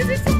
Is so